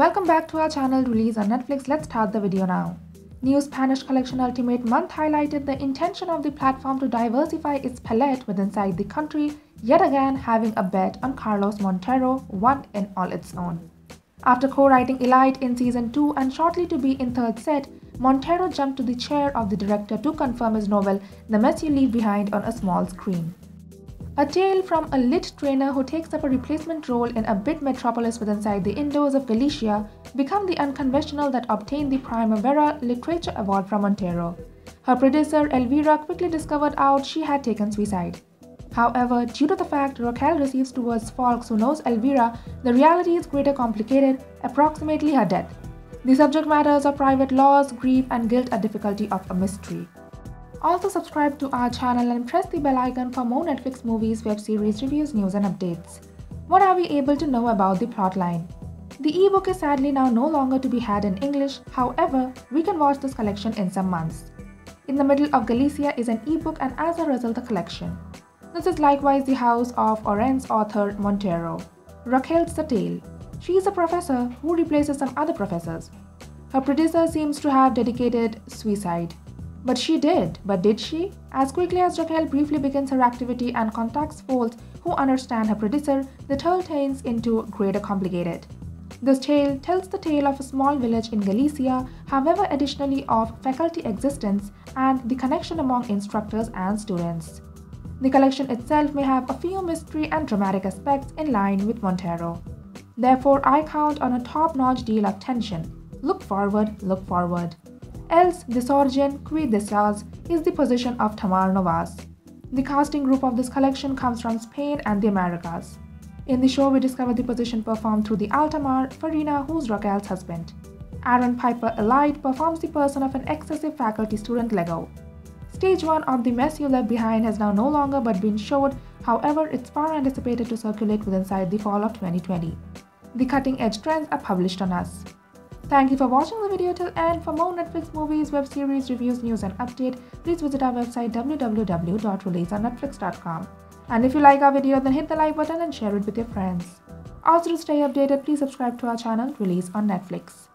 Welcome back to our channel release on Netflix. Let's start the video now. New Spanish Collection Ultimate Month highlighted the intention of the platform to diversify its palette within inside the country, yet again having a bet on Carlos Montero, one in all its own. After co-writing Elite in season 2 and shortly to be in third set, Montero jumped to the chair of the director to confirm his novel The Mess You Leave Behind on a small screen. A tale from a lit trainer who takes up a replacement role in a bit metropolis within the indoors of Galicia become the unconventional that obtained the Primavera Literature Award from Montero. Her predecessor Elvira quickly discovered out she had taken suicide. However, due to the fact Raquel receives towards folks who knows Elvira, the reality is greater complicated, approximately her death. The subject matters of private loss, grief and guilt a difficulty of a mystery. Also subscribe to our channel and press the bell icon for more Netflix movies, web series, reviews, news and updates. What are we able to know about the plotline? The ebook is sadly now no longer to be had in English, however, we can watch this collection in some months. In the Middle of Galicia is an ebook and as a result a collection. This is likewise the house of Orense author Montero. Raquel's the tale. She is a professor who replaces some other professors. Her producer seems to have dedicated suicide. But she did. But did she? As quickly as Raquel briefly begins her activity and contacts folks who understand her predecessor, the tale turns into greater complicated. This tale tells the tale of a small village in Galicia, however additionally of faculty existence and the connection among instructors and students. The collection itself may have a few mystery and dramatic aspects in line with Montero. Therefore, I count on a top-notch deal of tension. Look forward, look forward. El desorden que dejas is the position of Tamar Novas. The casting group of this collection comes from Spain and the Americas. In the show, we discover the position performed through the Altamar, Farina, who's Raquel's husband. Arón Piper Elite performs the person of an excessive faculty student Lego. Stage 1 of The Mess You Left Behind has now no longer but been showed, however, it's far anticipated to circulate within inside the fall of 2020. The cutting edge trends are published on us. Thank you for watching the video till end. For more Netflix movies, web series, reviews, news and update, please visit our website www.releaseonnetflix.com. And if you like our video, then hit the like button and share it with your friends. Also to stay updated, please subscribe to our channel Release on Netflix.